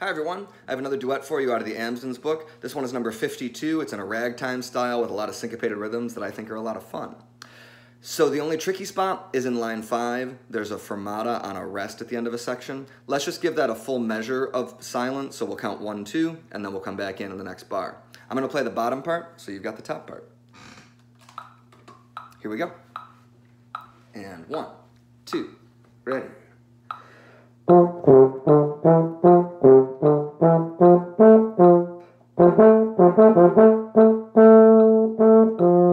Hi everyone, I have another duet for you out of the Amsden's book. This one is number 52. It's in a ragtime style with a lot of syncopated rhythms that I think are a lot of fun. So the only tricky spot is in line 5. There's a fermata on a rest at the end of a section. Let's just give that a full measure of silence, so we'll count 1, 2, and then we'll come back in in the next bar. I'm going to play the bottom part, so you've got the top part. Here we go. And one, two, ready.